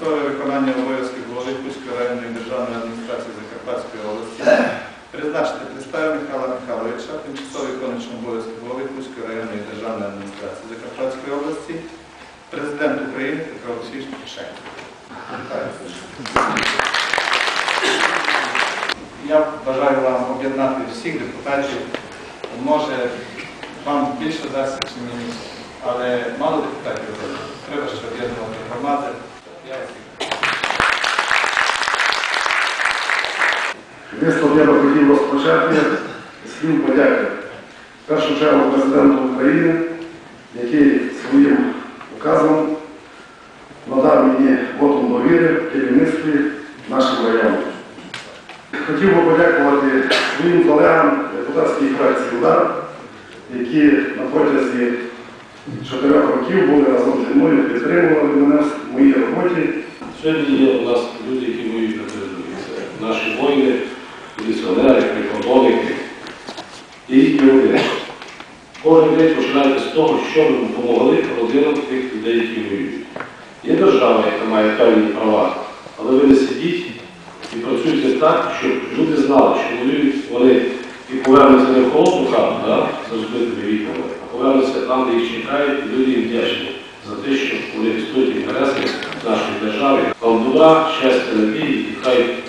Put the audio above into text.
тимчасове виконання обов'язків голови Хуцької районної державної адміністрації Закарпатської області призначити Пристаю Михайла Михайловича, тимчасово виконуючим обов'язки голови Хуцької районної державної адміністрації Закарпатської області, президент України Петро Олексійович Порошенко. Я бажаю вам об'єднати всіх депутатів. Може, вам більше дасться, чи мені, але мало депутатів. Треба ще об'єднувати громади. Я всіх. Виступ я хотів розпочати слів подяки. В першу чергу президенту України, який своїм указом надав мені вотом довіри в керівництві нашого району. Хотів би подякувати своїм колегам депутатській фракції «Удар», які на протязі чотирьох років були разом зі мною, підтримували мене в моїй роботі. Сьогодні є у нас люди, які воюють на. Це наші воїни, міліціонери, прикордонники і їхні. Кожен день починаєте з того, що ви допомогли родинам тих людей, які воюють. Є держава, яка має певні права, але ви не сидіть і працюйте так, щоб люди знали, що вони і повернуться не в холодну хату, да, з розбитими вікнами, а повернуться там, де їх чекають, і люди їм вдячні за те, що вони відстоюють інтереси нашої держави. Добра, щастя, надії і хай.